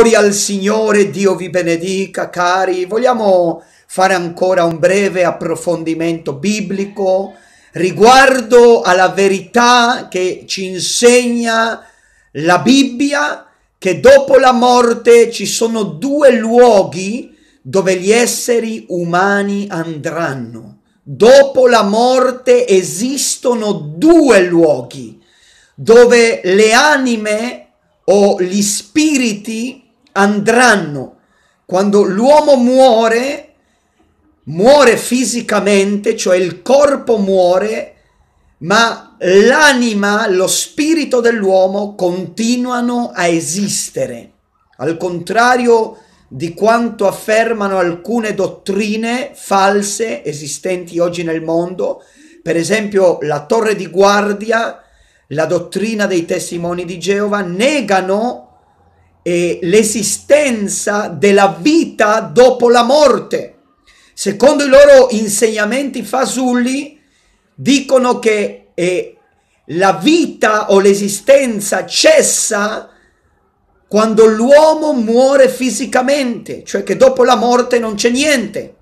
Gloria al Signore, Dio vi benedica, cari. Vogliamo fare ancora un breve approfondimento biblico riguardo alla verità che ci insegna la Bibbia, che dopo la morte ci sono due luoghi dove gli esseri umani andranno. Dopo la morte esistono due luoghi dove le anime o gli spiriti andranno. Quando l'uomo muore, muore fisicamente, cioè il corpo muore, ma l'anima, lo spirito dell'uomo continuano a esistere. Al contrario di quanto affermano alcune dottrine false esistenti oggi nel mondo, per esempio la torre di guardia, la dottrina dei testimoni di Geova, negano eh, l'esistenza della vita dopo la morte. Secondo i loro insegnamenti fasulli, dicono che eh, la vita o l'esistenza cessa quando l'uomo muore fisicamente, cioè che dopo la morte non c'è niente.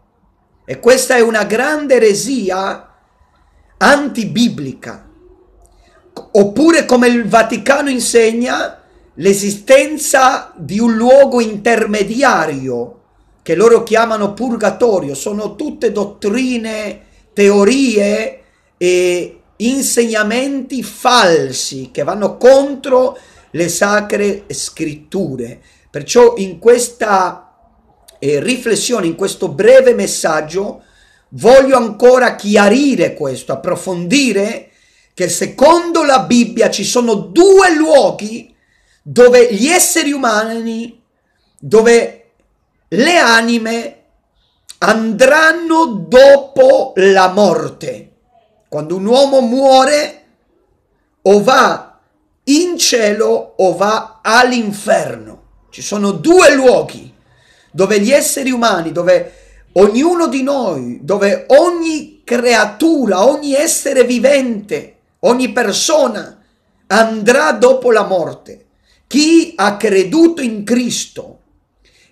E questa è una grande eresia antibiblica. Oppure come il Vaticano insegna l'esistenza di un luogo intermediario che loro chiamano purgatorio, sono tutte dottrine, teorie e insegnamenti falsi che vanno contro le sacre scritture. Perciò in questa eh, riflessione, in questo breve messaggio, voglio ancora chiarire questo, approfondire che secondo la Bibbia ci sono due luoghi dove gli esseri umani, dove le anime andranno dopo la morte. Quando un uomo muore o va in cielo o va all'inferno. Ci sono due luoghi dove gli esseri umani, dove ognuno di noi, dove ogni creatura, ogni essere vivente ogni persona andrà dopo la morte. Chi ha creduto in Cristo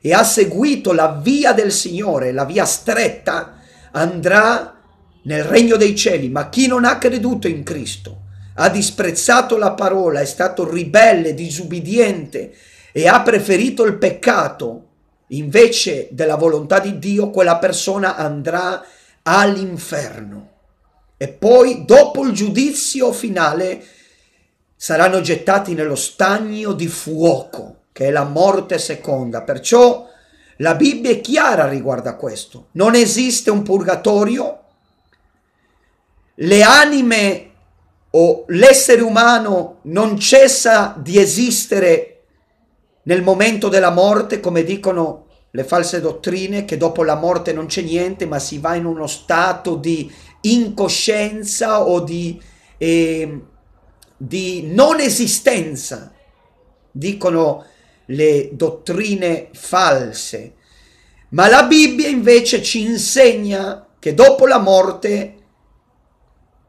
e ha seguito la via del Signore, la via stretta, andrà nel regno dei cieli, ma chi non ha creduto in Cristo, ha disprezzato la parola, è stato ribelle, disubbidiente e ha preferito il peccato invece della volontà di Dio, quella persona andrà all'inferno. E poi dopo il giudizio finale saranno gettati nello stagno di fuoco, che è la morte seconda. Perciò la Bibbia è chiara riguardo a questo. Non esiste un purgatorio, le anime o l'essere umano non cessa di esistere nel momento della morte, come dicono le false dottrine, che dopo la morte non c'è niente, ma si va in uno stato di incoscienza o di, eh, di non esistenza, dicono le dottrine false. Ma la Bibbia invece ci insegna che dopo la morte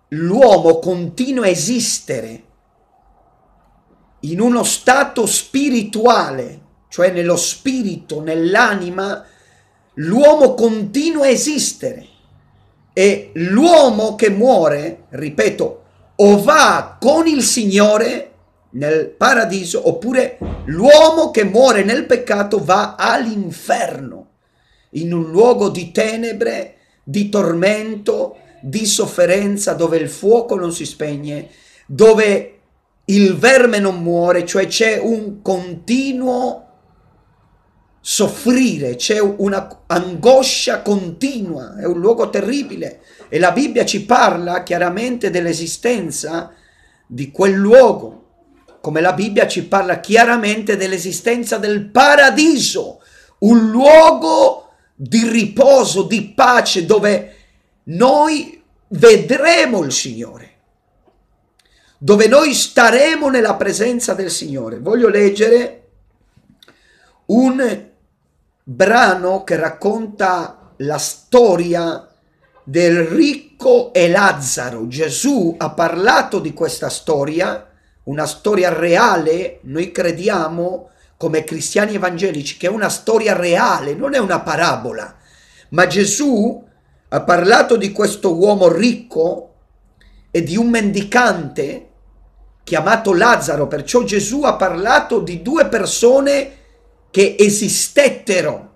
l'uomo continua a esistere in uno stato spirituale, cioè nello spirito, nell'anima, l'uomo continua a esistere e l'uomo che muore, ripeto, o va con il Signore nel paradiso oppure l'uomo che muore nel peccato va all'inferno, in un luogo di tenebre, di tormento, di sofferenza, dove il fuoco non si spegne, dove il verme non muore, cioè c'è un continuo soffrire, c'è una angoscia continua, è un luogo terribile e la Bibbia ci parla chiaramente dell'esistenza di quel luogo, come la Bibbia ci parla chiaramente dell'esistenza del paradiso, un luogo di riposo, di pace, dove noi vedremo il Signore, dove noi staremo nella presenza del Signore. Voglio leggere un brano che racconta la storia del ricco e Lazzaro. Gesù ha parlato di questa storia, una storia reale, noi crediamo come cristiani evangelici che è una storia reale, non è una parabola. Ma Gesù ha parlato di questo uomo ricco e di un mendicante chiamato Lazzaro, perciò Gesù ha parlato di due persone che esistettero.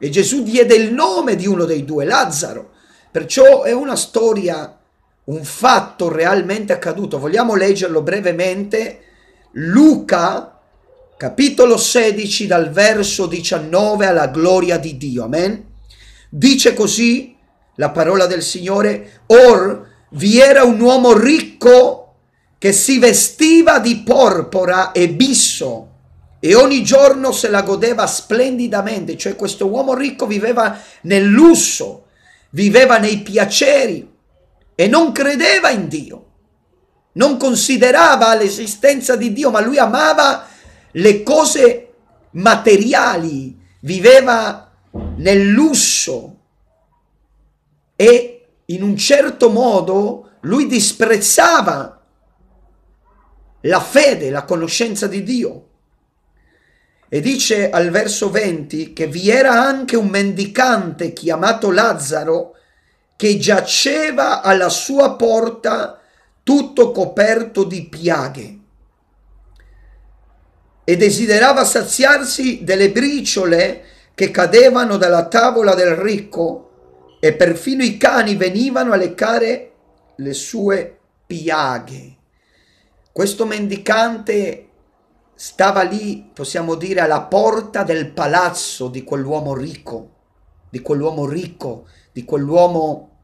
E Gesù diede il nome di uno dei due, Lazzaro. Perciò è una storia, un fatto realmente accaduto. Vogliamo leggerlo brevemente. Luca, capitolo 16, dal verso 19 alla gloria di Dio. Amen. Dice così la parola del Signore, or vi era un uomo ricco che si vestiva di porpora e bisso e ogni giorno se la godeva splendidamente, cioè questo uomo ricco viveva nel lusso, viveva nei piaceri e non credeva in Dio, non considerava l'esistenza di Dio, ma lui amava le cose materiali, viveva nel lusso e in un certo modo lui disprezzava la fede, la conoscenza di Dio. E dice al verso 20 che vi era anche un mendicante chiamato Lazzaro che giaceva alla sua porta tutto coperto di piaghe e desiderava saziarsi delle briciole che cadevano dalla tavola del ricco e perfino i cani venivano a leccare le sue piaghe. Questo mendicante stava lì, possiamo dire, alla porta del palazzo di quell'uomo ricco, di quell'uomo ricco, di quell'uomo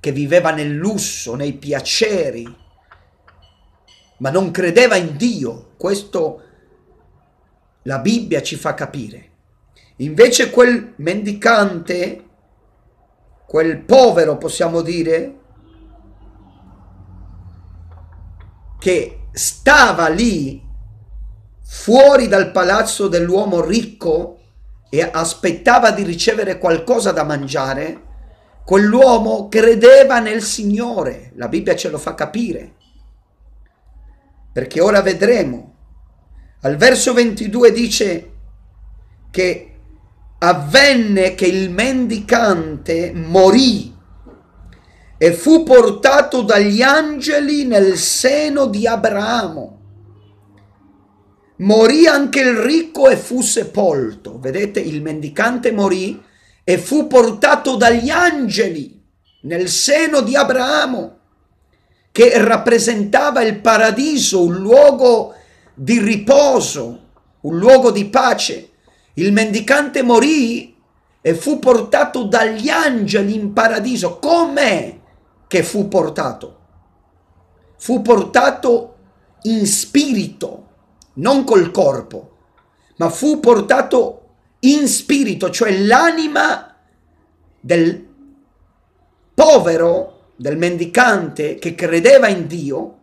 che viveva nel lusso, nei piaceri, ma non credeva in Dio. Questo la Bibbia ci fa capire. Invece quel mendicante, quel povero, possiamo dire, che stava lì fuori dal palazzo dell'uomo ricco e aspettava di ricevere qualcosa da mangiare, quell'uomo credeva nel Signore, la Bibbia ce lo fa capire, perché ora vedremo. Al verso 22 dice che avvenne che il mendicante morì e fu portato dagli angeli nel seno di Abramo morì anche il ricco e fu sepolto. Vedete, il mendicante morì e fu portato dagli angeli nel seno di Abramo, che rappresentava il paradiso, un luogo di riposo, un luogo di pace. Il mendicante morì e fu portato dagli angeli in paradiso. Com'è che fu portato? Fu portato in spirito non col corpo, ma fu portato in spirito, cioè l'anima del povero, del mendicante che credeva in Dio,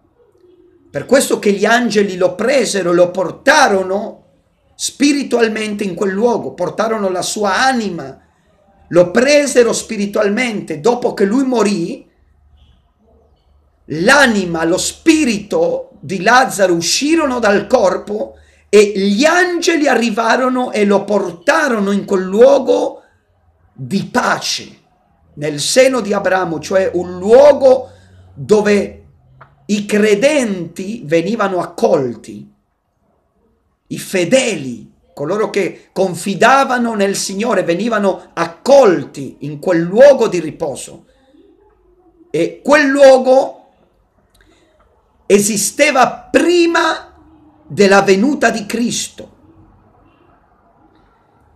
per questo che gli angeli lo presero lo portarono spiritualmente in quel luogo, portarono la sua anima, lo presero spiritualmente. Dopo che lui morì, l'anima, lo spirito di Lazzaro uscirono dal corpo e gli angeli arrivarono e lo portarono in quel luogo di pace, nel seno di Abramo, cioè un luogo dove i credenti venivano accolti, i fedeli, coloro che confidavano nel Signore venivano accolti in quel luogo di riposo. E quel luogo esisteva prima della venuta di Cristo.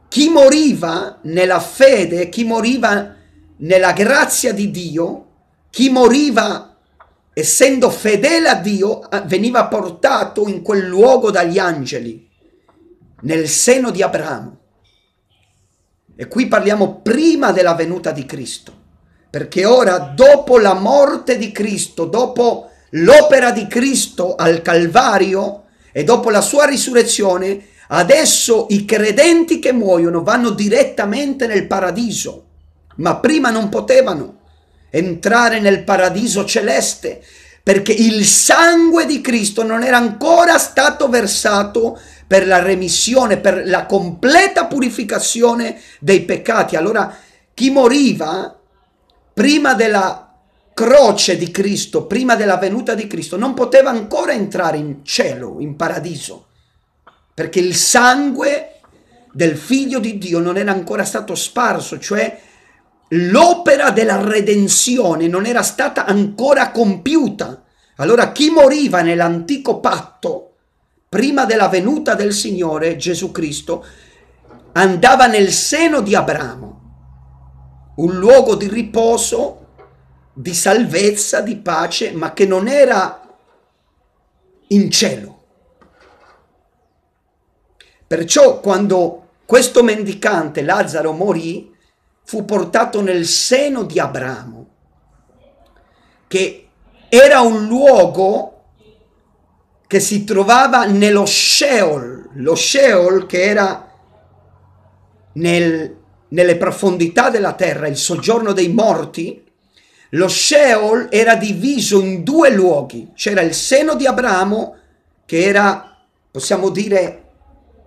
Chi moriva nella fede, chi moriva nella grazia di Dio, chi moriva essendo fedele a Dio, eh, veniva portato in quel luogo dagli angeli, nel seno di Abramo. E qui parliamo prima della venuta di Cristo, perché ora, dopo la morte di Cristo, dopo l'opera di Cristo al Calvario e dopo la sua risurrezione, adesso i credenti che muoiono vanno direttamente nel paradiso, ma prima non potevano entrare nel paradiso celeste perché il sangue di Cristo non era ancora stato versato per la remissione, per la completa purificazione dei peccati. Allora chi moriva prima della croce di Cristo, prima della venuta di Cristo, non poteva ancora entrare in cielo, in paradiso, perché il sangue del figlio di Dio non era ancora stato sparso, cioè l'opera della redenzione non era stata ancora compiuta. Allora chi moriva nell'antico patto, prima della venuta del Signore Gesù Cristo, andava nel seno di Abramo, un luogo di riposo, di salvezza, di pace, ma che non era in cielo. Perciò quando questo mendicante Lazzaro morì, fu portato nel seno di Abramo, che era un luogo che si trovava nello Sheol, lo Sheol che era nel, nelle profondità della terra, il soggiorno dei morti, lo Sheol era diviso in due luoghi. C'era il seno di Abramo, che era, possiamo dire,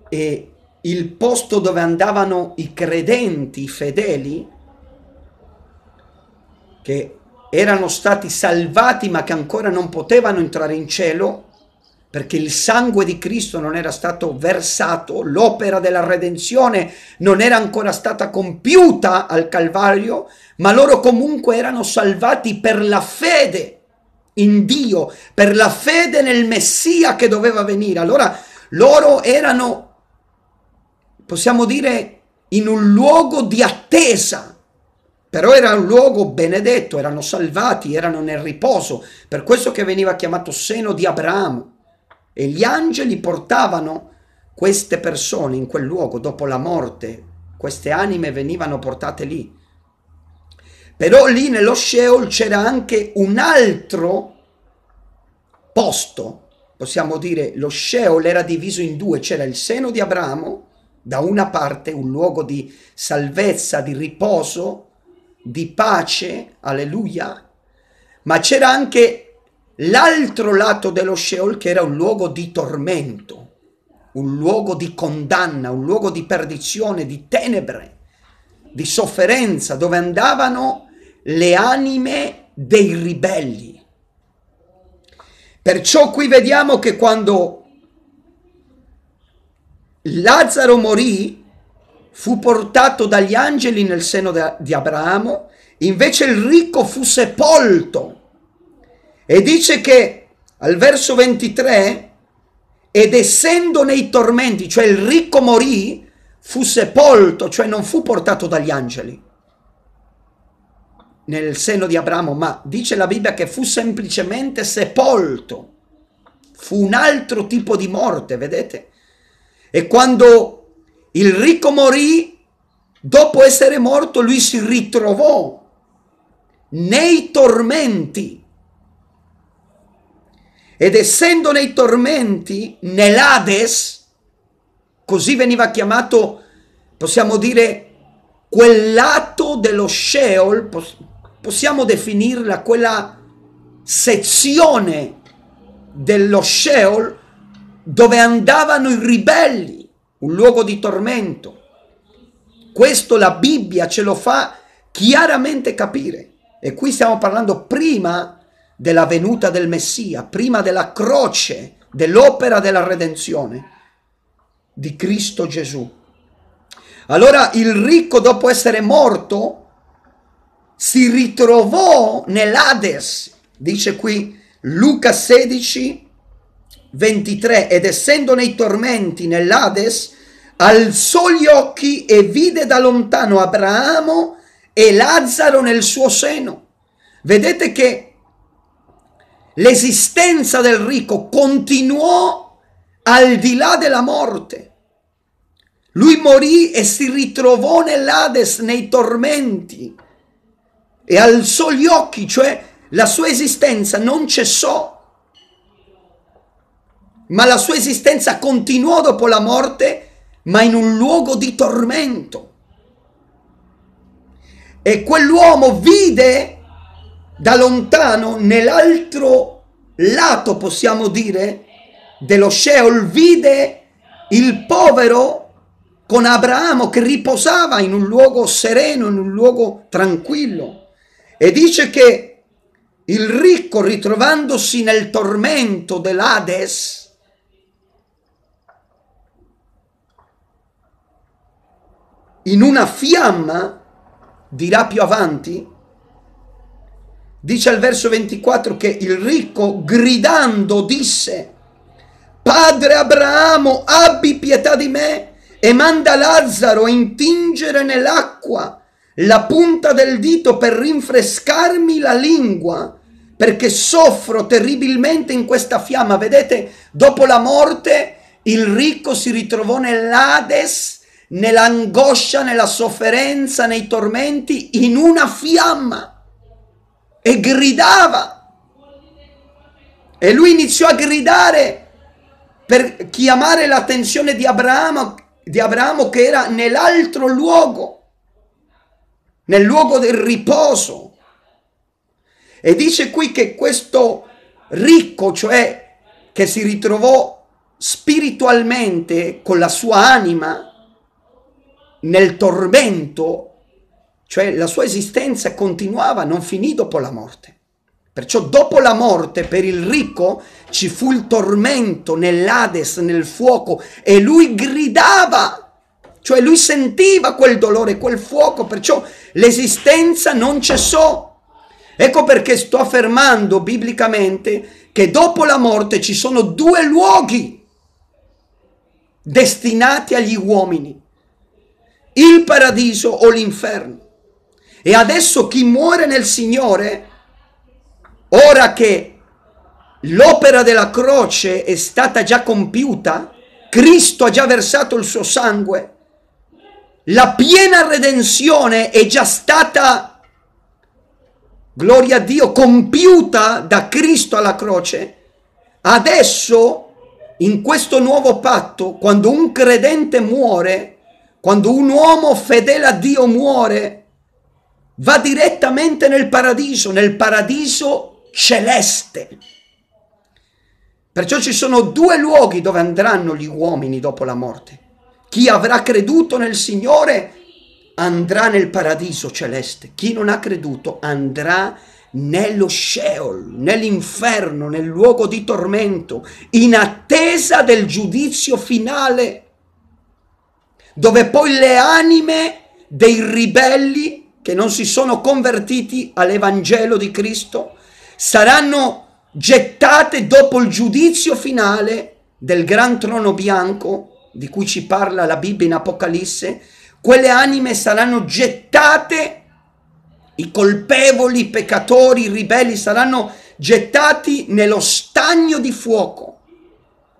eh, il posto dove andavano i credenti, i fedeli, che erano stati salvati ma che ancora non potevano entrare in cielo, perché il sangue di Cristo non era stato versato, l'opera della redenzione non era ancora stata compiuta al Calvario, ma loro comunque erano salvati per la fede in Dio, per la fede nel Messia che doveva venire. Allora loro erano possiamo dire, in un luogo di attesa. Però era un luogo benedetto, erano salvati, erano nel riposo, per questo che veniva chiamato seno di Abramo. E gli angeli portavano queste persone in quel luogo dopo la morte, queste anime venivano portate lì. Però lì nello Sheol c'era anche un altro posto, possiamo dire, lo Sheol era diviso in due, c'era il seno di Abramo da una parte un luogo di salvezza, di riposo, di pace, alleluia, ma c'era anche l'altro lato dello Sheol che era un luogo di tormento, un luogo di condanna, un luogo di perdizione, di tenebre, di sofferenza, dove andavano le anime dei ribelli. Perciò qui vediamo che quando Lazzaro morì, fu portato dagli angeli nel seno di Abramo, invece il ricco fu sepolto. E dice che al verso 23, ed essendo nei tormenti, cioè il ricco morì, fu sepolto, cioè non fu portato dagli angeli nel seno di Abramo, ma dice la Bibbia che fu semplicemente sepolto. Fu un altro tipo di morte, vedete? E quando il ricco morì, dopo essere morto, lui si ritrovò nei tormenti. Ed essendo nei tormenti, nell'Ades, così veniva chiamato, possiamo dire, quel lato dello Sheol, possiamo definirla quella sezione dello Sheol dove andavano i ribelli, un luogo di tormento. Questo la Bibbia ce lo fa chiaramente capire. E qui stiamo parlando prima della venuta del Messia, prima della croce, dell'opera della redenzione di Cristo Gesù. Allora il ricco dopo essere morto si ritrovò nell'Ades, dice qui Luca 16, 23 ed essendo nei tormenti nell'Ades alzò gli occhi e vide da lontano Abramo e Lazzaro nel suo seno. Vedete che l'esistenza del ricco continuò al di là della morte. Lui morì e si ritrovò nell'Ades, nei tormenti, e alzò gli occhi, cioè la sua esistenza non cessò ma la sua esistenza continuò dopo la morte, ma in un luogo di tormento. E quell'uomo vide da lontano nell'altro lato, possiamo dire, dello Sheol vide il povero con Abramo che riposava in un luogo sereno, in un luogo tranquillo. E dice che il ricco ritrovandosi nel tormento dell'Ades, in una fiamma, dirà più avanti, dice al verso 24 che il ricco gridando disse, Padre Abramo, abbi pietà di me e manda Lazzaro a intingere nell'acqua la punta del dito per rinfrescarmi la lingua, perché soffro terribilmente in questa fiamma. Vedete, dopo la morte il ricco si ritrovò nell'Ades, nell'angoscia, nella sofferenza, nei tormenti, in una fiamma e gridava. E lui iniziò a gridare per chiamare l'attenzione di Abramo, di Abramo che era nell'altro luogo, nel luogo del riposo. E dice qui che questo ricco, cioè che si ritrovò spiritualmente con la sua anima nel tormento, cioè la sua esistenza continuava, non finì dopo la morte. Perciò dopo la morte per il ricco ci fu il tormento nell'Ades, nel fuoco e lui gridava, cioè lui sentiva quel dolore, quel fuoco, perciò l'esistenza non cessò. Ecco perché sto affermando biblicamente che dopo la morte ci sono due luoghi destinati agli uomini, il paradiso o l'inferno. E adesso chi muore nel Signore Ora che l'opera della croce è stata già compiuta, Cristo ha già versato il suo sangue, la piena redenzione è già stata, gloria a Dio, compiuta da Cristo alla croce. Adesso, in questo nuovo patto, quando un credente muore, quando un uomo fedele a Dio muore, va direttamente nel paradiso, nel paradiso celeste. Perciò ci sono due luoghi dove andranno gli uomini dopo la morte. Chi avrà creduto nel Signore andrà nel paradiso celeste. Chi non ha creduto andrà nello Sheol, nell'inferno, nel luogo di tormento, in attesa del giudizio finale, dove poi le anime dei ribelli che non si sono convertiti all'Evangelo di Cristo saranno gettate dopo il giudizio finale del gran trono bianco di cui ci parla la Bibbia in Apocalisse, quelle anime saranno gettate, i colpevoli, i peccatori, i ribelli saranno gettati nello stagno di fuoco,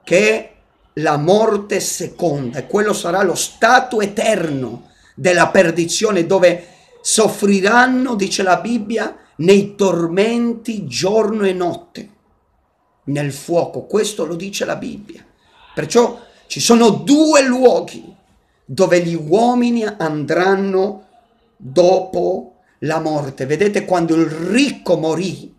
che è la morte seconda, e quello sarà lo stato eterno della perdizione, dove soffriranno, dice la Bibbia, nei tormenti giorno e notte, nel fuoco. Questo lo dice la Bibbia. Perciò ci sono due luoghi dove gli uomini andranno dopo la morte. Vedete quando il ricco morì,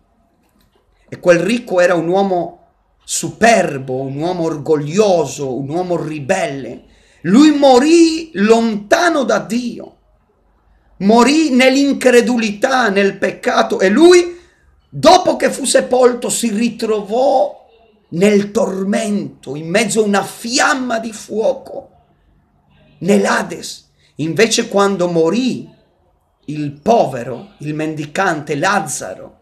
e quel ricco era un uomo superbo, un uomo orgoglioso, un uomo ribelle, lui morì lontano da Dio morì nell'incredulità, nel peccato e lui, dopo che fu sepolto, si ritrovò nel tormento, in mezzo a una fiamma di fuoco, nell'Ades. Invece quando morì il povero, il mendicante Lazzaro,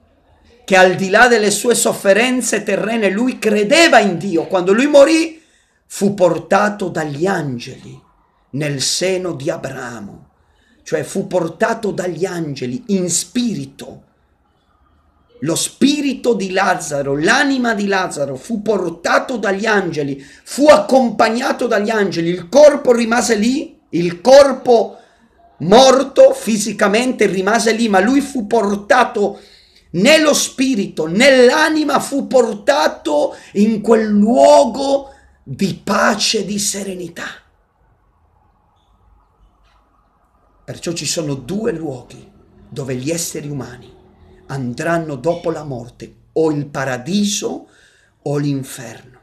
che al di là delle sue sofferenze terrene lui credeva in Dio, quando lui morì fu portato dagli angeli nel seno di Abramo cioè fu portato dagli angeli in spirito. Lo spirito di Lazzaro, l'anima di Lazzaro fu portato dagli angeli, fu accompagnato dagli angeli, il corpo rimase lì, il corpo morto fisicamente rimase lì, ma lui fu portato nello spirito, nell'anima, fu portato in quel luogo di pace, di serenità. Perciò ci sono due luoghi dove gli esseri umani andranno dopo la morte, o il paradiso o l'inferno.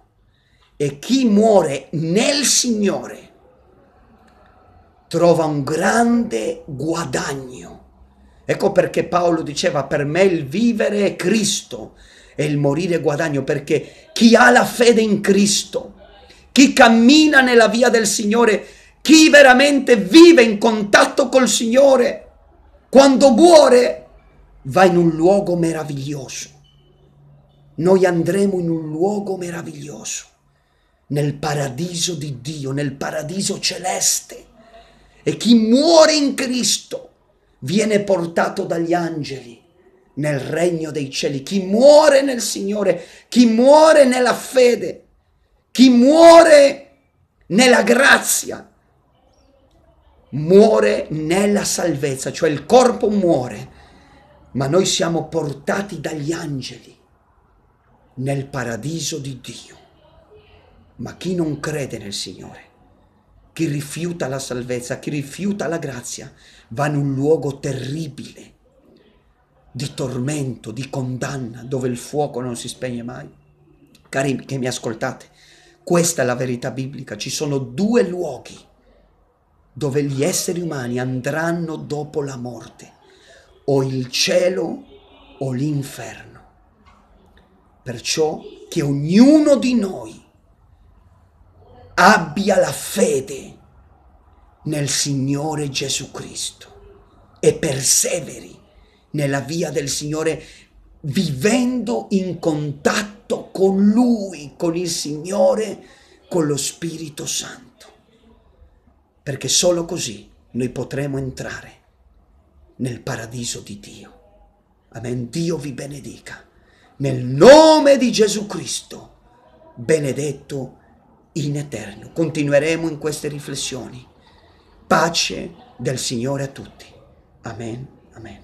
E chi muore nel Signore trova un grande guadagno. Ecco perché Paolo diceva per me il vivere è Cristo e il morire è guadagno, perché chi ha la fede in Cristo, chi cammina nella via del Signore, chi veramente vive in contatto col Signore, quando muore va in un luogo meraviglioso. Noi andremo in un luogo meraviglioso, nel paradiso di Dio, nel paradiso celeste. E chi muore in Cristo viene portato dagli angeli nel regno dei cieli. Chi muore nel Signore, chi muore nella fede, chi muore nella grazia, muore nella salvezza, cioè il corpo muore, ma noi siamo portati dagli angeli nel paradiso di Dio. Ma chi non crede nel Signore, chi rifiuta la salvezza, chi rifiuta la grazia, va in un luogo terribile di tormento, di condanna, dove il fuoco non si spegne mai. Cari che mi ascoltate, questa è la verità biblica. Ci sono due luoghi dove gli esseri umani andranno dopo la morte, o il cielo o l'inferno. Perciò che ognuno di noi abbia la fede nel Signore Gesù Cristo e perseveri nella via del Signore vivendo in contatto con Lui, con il Signore, con lo Spirito Santo. Perché solo così noi potremo entrare nel paradiso di Dio. Amen. Dio vi benedica. Nel nome di Gesù Cristo, benedetto in eterno. Continueremo in queste riflessioni. Pace del Signore a tutti. Amen. Amen.